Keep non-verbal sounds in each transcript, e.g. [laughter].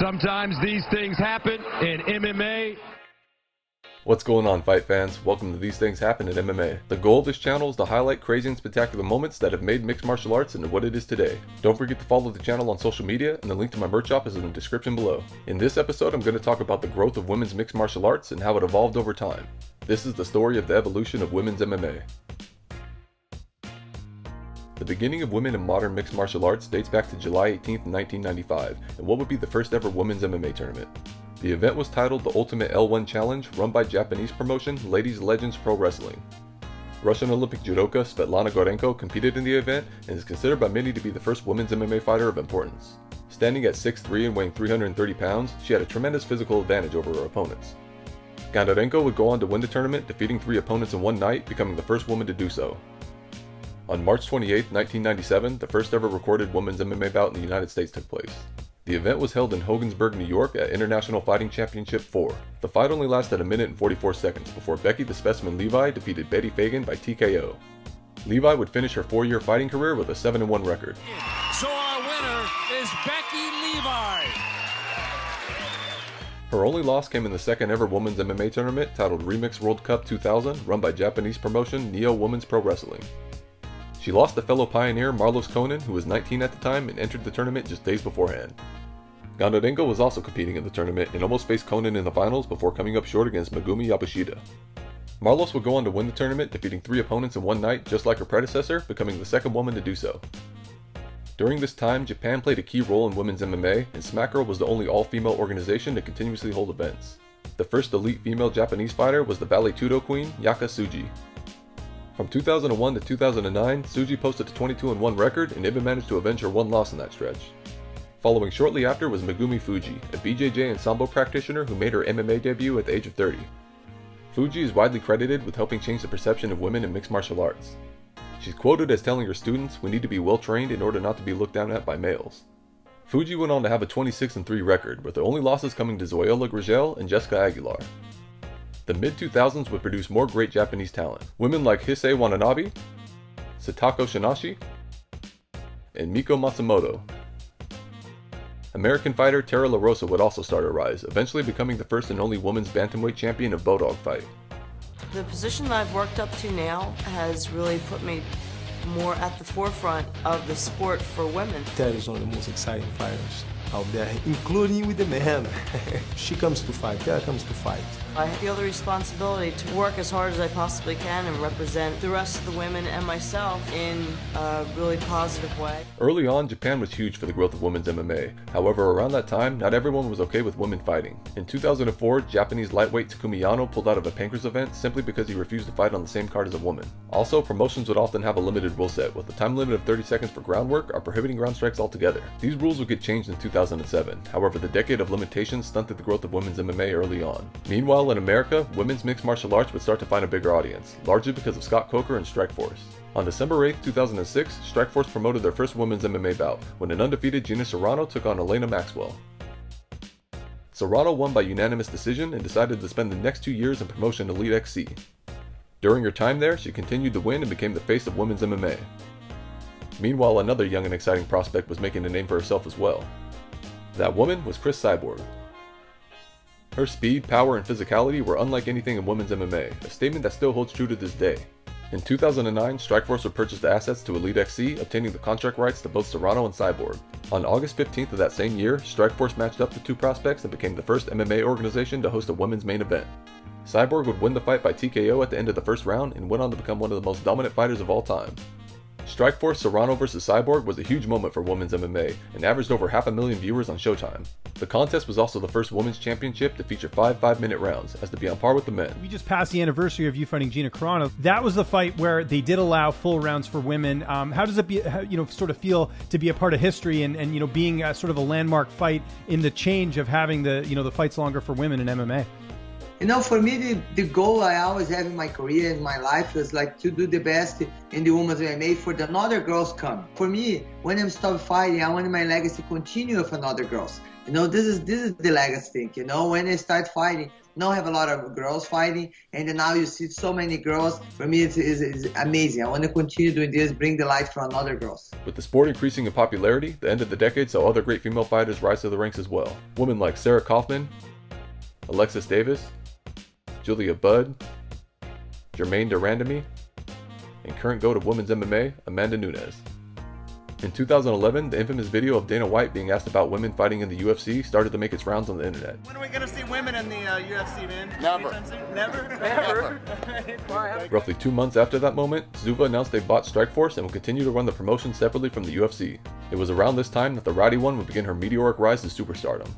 Sometimes these things happen in MMA. What's going on, fight fans? Welcome to These Things Happen in MMA. The goal of this channel is to highlight crazy and spectacular moments that have made mixed martial arts into what it is today. Don't forget to follow the channel on social media, and the link to my merch shop is in the description below. In this episode, I'm going to talk about the growth of women's mixed martial arts and how it evolved over time. This is the story of the evolution of women's MMA. The beginning of women in modern mixed martial arts dates back to July 18, 1995, and what would be the first ever women's MMA tournament. The event was titled the Ultimate L1 Challenge, run by Japanese promotion Ladies Legends Pro Wrestling. Russian Olympic judoka Svetlana Goundarenko competed in the event and is considered by many to be the first women's MMA fighter of importance. Standing at 6'3 and weighing 330 pounds, she had a tremendous physical advantage over her opponents. Goundarenko would go on to win the tournament, defeating three opponents in one night, becoming the first woman to do so. On March 28, 1997, the first ever recorded women's MMA bout in the United States took place. The event was held in Hogansburg, New York at International Fighting Championship 4. The fight only lasted a minute and 44 seconds before Becky the Specimen Levi defeated Betty Fagan by TKO. Levi would finish her four-year fighting career with a 7-1 record. So our winner is Becky Levi. Her only loss came in the second ever women's MMA tournament titled Remix World Cup 2000 run by Japanese promotion Neo Women's Pro Wrestling. She lost to fellow pioneer Marloes Coenen, who was 19 at the time and entered the tournament just days beforehand. Goundarenko was also competing in the tournament and almost faced Coenen in the finals before coming up short against Megumi Yabushita. Marloes would go on to win the tournament, defeating three opponents in one night, just like her predecessor, becoming the second woman to do so. During this time, Japan played a key role in women's MMA, and SmackGirl was the only all-female organization to continuously hold events. The first elite female Japanese fighter was the Vale Tudo queen, Yuka Tsuji, from 2001 to 2009, Tsuji posted a 22-1 record and even managed to avenge her one loss in that stretch. Following shortly after was Megumi Fujii, a BJJ and Sambo practitioner who made her MMA debut at the age of 30. Fujii is widely credited with helping change the perception of women in mixed martial arts. She's quoted as telling her students, we need to be well trained in order not to be looked down at by males. Fujii went on to have a 26-3 record, with the only losses coming to Zoila Gurgel and Jessica Aguilar. The mid-2000s would produce more great Japanese talent. Women like Hisae Watanabe, Satoko Shinashi, and Miku Matsumoto. American fighter Tara LaRosa would also start a rise, eventually becoming the first and only women's bantamweight champion of Bodog fight. The position that I've worked up to now has really put me more at the forefront of the sport for women. Tara is one of the most exciting fighters out there, including with the men. [laughs] she comes to fight, Tara comes to fight. I feel the responsibility to work as hard as I possibly can and represent the rest of the women and myself in a really positive way. Early on, Japan was huge for the growth of women's MMA. However, around that time, not everyone was okay with women fighting. In 2004, Japanese lightweight Takumi Yano pulled out of a Pancrase event simply because he refused to fight on the same card as a woman. Also, promotions would often have a limited rule set, with a time limit of 30 seconds for groundwork or prohibiting ground strikes altogether. These rules would get changed in 2007. However, the decade of limitations stunted the growth of women's MMA early on. Meanwhile, in America, women's mixed martial arts would start to find a bigger audience, largely because of Scott Coker and Strikeforce. On December 8, 2006, Strikeforce promoted their first women's MMA bout, when an undefeated Gina Carano took on Elena Maxwell. Carano won by unanimous decision and decided to spend the next two years in promotion Elite XC. During her time there, she continued to win and became the face of women's MMA. Meanwhile, another young and exciting prospect was making a name for herself as well. That woman was Cris Cyborg, her speed, power, and physicality were unlike anything in women's MMA, a statement that still holds true to this day. In 2009, Strikeforce would purchase the assets to Elite XC, obtaining the contract rights to both Carano and Cyborg. On August 15th of that same year, Strikeforce matched up the two prospects and became the first MMA organization to host a women's main event. Cyborg would win the fight by TKO at the end of the first round and went on to become one of the most dominant fighters of all time. Strikeforce Carano vs. Cyborg was a huge moment for women's MMA and averaged over half a million viewers on Showtime. The contest was also the first women's championship to feature five five-minute rounds, as to be on par with the men. We just passed the anniversary of you fighting Gina Carano. That was the fight where they did allow full rounds for women. Um, how does it be, you know, sort of feel to be a part of history and, and you know, being a, sort of a landmark fight in the change of having the, you know, the fights longer for women in MMA? You know, for me, the, the goal I always have in my career, in my life, is like to do the best in the women's MMA for the other girls come. For me, when I'm stop fighting, I want my legacy continue with another girls. You know, this is this is the legacy thing. You know, when I start fighting, Now I have a lot of girls fighting, and now you see so many girls. For me, it's, it's, it's amazing. I want to continue doing this, bring the light for another girls. With the sport increasing in popularity, the end of the decade saw other great female fighters rise to the ranks as well. Women like Sarah Kaufman, Alexis Davis, Julia Budd, Germaine de Randamie, and current GOAT of women's MMA, Amanda Nunes. In 2011, the infamous video of Dana White being asked about women fighting in the UFC started to make its rounds on the internet. When are we gonna see women in the uh, UFC, man? Never. Never? [laughs] Never? [laughs] Roughly two months after that moment, Zuffa announced they bought Strikeforce and would continue to run the promotion separately from the UFC. It was around this time that the Rowdy One would begin her meteoric rise to superstardom.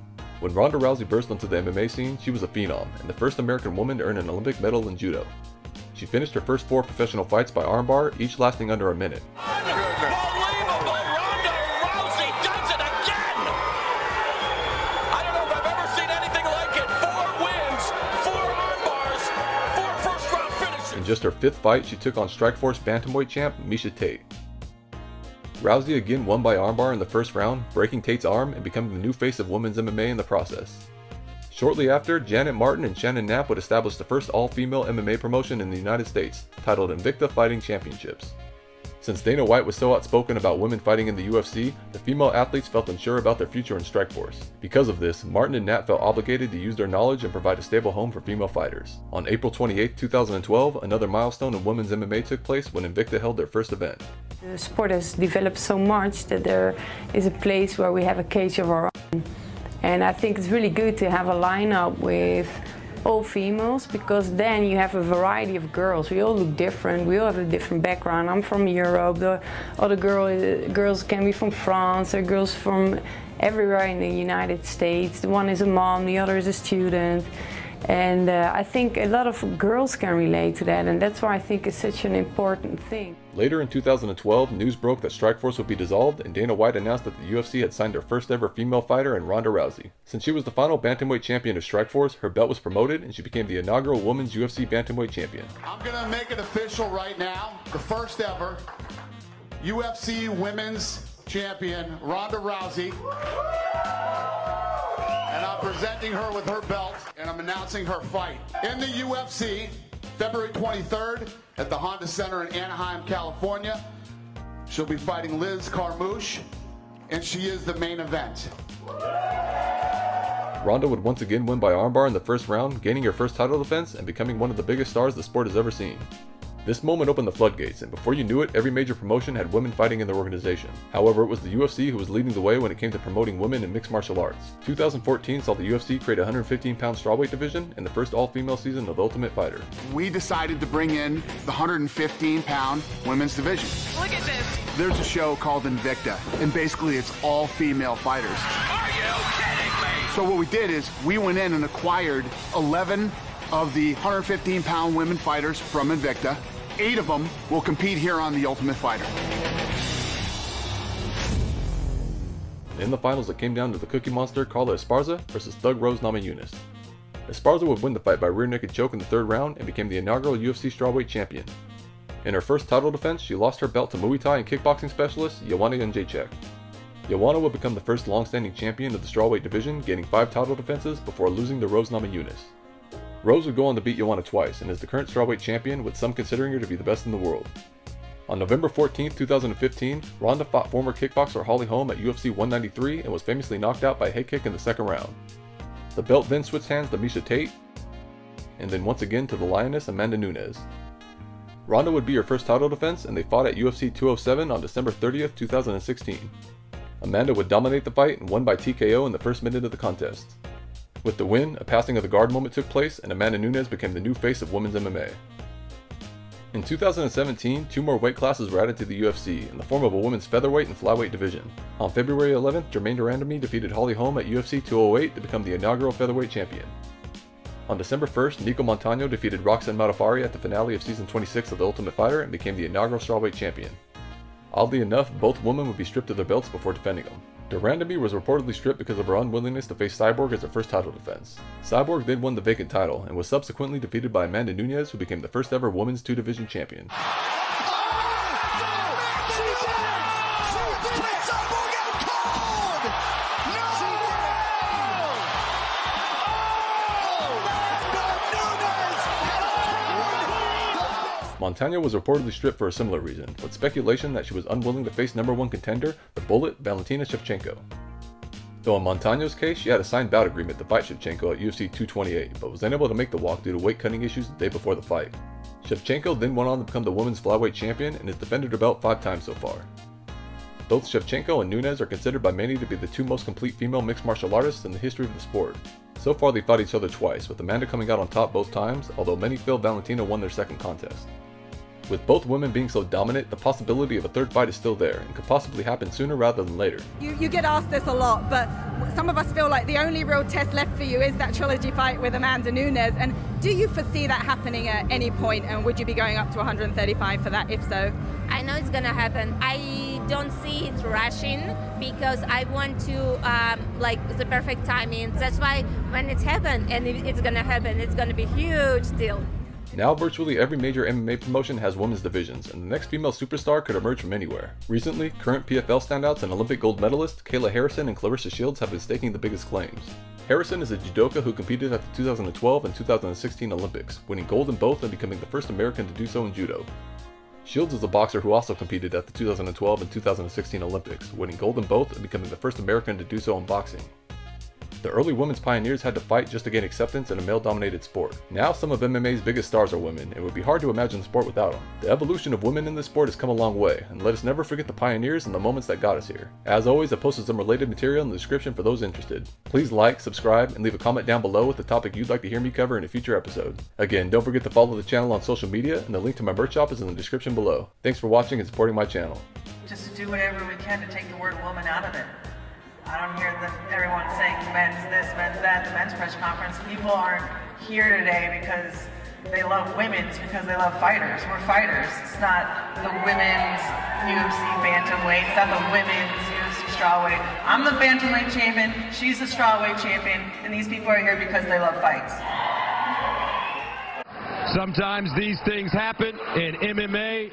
When Ronda Rousey burst onto the MMA scene, she was a phenom and the first American woman to earn an Olympic medal in judo. She finished her first four professional fights by armbar, each lasting under a minute. Unbelievable! Ronda Rousey does it again! I don't know if I've ever seen anything like it. Four wins, four armbars, four first-round finishes. In just her fifth fight, she took on Strikeforce bantamweight champ Miesha Tate. Rousey again won by armbar in the first round, breaking Tate's arm and becoming the new face of women's MMA in the process. Shortly after, Janet Martin and Shannon Knapp would establish the first all-female MMA promotion in the United States, titled Invicta Fighting Championships. Since Dana White was so outspoken about women fighting in the UFC, the female athletes felt unsure about their future in Strikeforce. Because of this, Martin and Knapp felt obligated to use their knowledge and provide a stable home for female fighters. On April 28, 2012, another milestone in women's MMA took place when Invicta held their first event. The sport has developed so much that there is a place where we have a cage of our own. And I think it's really good to have a lineup with all females because then you have a variety of girls. We all look different. We all have a different background. I'm from Europe. The other girl, uh, girls can be from France. Are girls from everywhere in the United States. The one is a mom, the other is a student. And uh, I think a lot of girls can relate to that, and that's why I think it's such an important thing. Later in 2012, news broke that Strikeforce would be dissolved, and Dana White announced that the UFC had signed their first ever female fighter in Ronda Rousey. Since she was the final bantamweight champion of Strikeforce, her belt was promoted, and she became the inaugural women's UFC bantamweight champion. I'm gonna make it official right now. The first ever UFC Women's Champion, Ronda Rousey. And I'm presenting her with her belt, and I'm announcing her fight. In the UFC, February 23rd at the Honda Center in Anaheim, California. She'll be fighting Liz Carmouche, and she is the main event. Ronda would once again win by armbar in the first round, gaining her first title defense and becoming one of the biggest stars the sport has ever seen. This moment opened the floodgates, and before you knew it, every major promotion had women fighting in their organization. However, it was the UFC who was leading the way when it came to promoting women in mixed martial arts. 2014 saw the UFC create a 115 pound strawweight division and the first all female season of Ultimate Fighter. We decided to bring in the 115 pound women's division. Look at this. There's a show called Invicta, and basically it's all female fighters. Are you kidding me? So what we did is we went in and acquired 11 of the 115 pound women fighters from Invicta. Eight of them will compete here on The Ultimate Fighter. In the finals, it came down to the Cookie Monster Carla Esparza versus Thug Rose Namajunas. Esparza would win the fight by rear naked choke in the third round and became the inaugural UFC strawweight champion. In her first title defense, she lost her belt to Muay Thai and kickboxing specialist Joanna Jędrzejczyk. Joanna would become the first long-standing champion of the strawweight division, gaining five title defenses before losing to Rose Namajunas. Rose would go on to beat Joanna twice and is the current strawweight champion, with some considering her to be the best in the world. On November 14, 2015, Ronda fought former kickboxer Holly Holm at UFC 193 and was famously knocked out by a head kick in the second round. The belt then switched hands to Miesha Tate, and then once again to the Lioness Amanda Nunes. Ronda would be her first title defense, and they fought at UFC 207 on December 30, 2016. Amanda would dominate the fight and won by TKO in the first minute of the contest. With the win, a passing of the guard moment took place, and Amanda Nunes became the new face of women's MMA. In 2017, two more weight classes were added to the UFC in the form of a women's featherweight and flyweight division. On February 11th, Germaine de Randamie defeated Holly Holm at UFC 208 to become the inaugural featherweight champion. On December 1st, Nicco Montano defeated Roxanne Modafferi at the finale of season 26 of The Ultimate Fighter and became the inaugural strawweight champion. Oddly enough, both women would be stripped of their belts before defending them. De Randamie was reportedly stripped because of her unwillingness to face Cyborg as her first title defense. Cyborg then won the vacant title and was subsequently defeated by Amanda Nunes, who became the first ever women's two division champion. Montano was reportedly stripped for a similar reason, with speculation that she was unwilling to face number one contender, the Bullet, Valentina Shevchenko. Though in Montano's case, she had a signed bout agreement to fight Shevchenko at UFC 228, but was unable to make the walk due to weight cutting issues the day before the fight. Shevchenko then went on to become the women's flyweight champion and has defended her belt five times so far. Both Shevchenko and Nunes are considered by many to be the two most complete female mixed martial artists in the history of the sport. So far they fought each other twice, with Amanda coming out on top both times, although many feel Valentina won their second contest. With both women being so dominant, the possibility of a third fight is still there and could possibly happen sooner rather than later. You, you get asked this a lot, but some of us feel like the only real test left for you is that trilogy fight with Amanda Nunes. And do you foresee that happening at any point? And would you be going up to 135 for that if so? I know it's gonna happen. I don't see it rushing because I want to um, like the perfect timing. That's why when it's happened and it's gonna happen, it's gonna be huge deal. Now virtually every major MMA promotion has women's divisions, and the next female superstar could emerge from anywhere. Recently, current PFL standouts and Olympic gold medalist Kayla Harrison and Claressa Shields have been staking the biggest claims. Harrison is a judoka who competed at the 2012 and 2016 Olympics, winning gold in both and becoming the first American to do so in judo. Shields is a boxer who also competed at the 2012 and 2016 Olympics, winning gold in both and becoming the first American to do so in boxing. The early women's pioneers had to fight just to gain acceptance in a male-dominated sport. Now some of MMA's biggest stars are women, and it would be hard to imagine the sport without them. The evolution of women in this sport has come a long way, and let us never forget the pioneers and the moments that got us here. As always, I posted some related material in the description for those interested. Please like, subscribe, and leave a comment down below with the topic you'd like to hear me cover in a future episode. Again, don't forget to follow the channel on social media, and the link to my merch shop is in the description below. Thanks for watching and supporting my channel. Just to do whatever we can to take the word woman out of it. I don't hear the, everyone saying men's this, men's that, the men's press conference. People aren't here today because they love women's because they love fighters. We're fighters. It's not the women's UFC bantamweight, it's not the women's UFC strawweight. I'm the bantamweight champion, she's the strawweight champion, and these people are here because they love fights. Sometimes these things happen in MMA.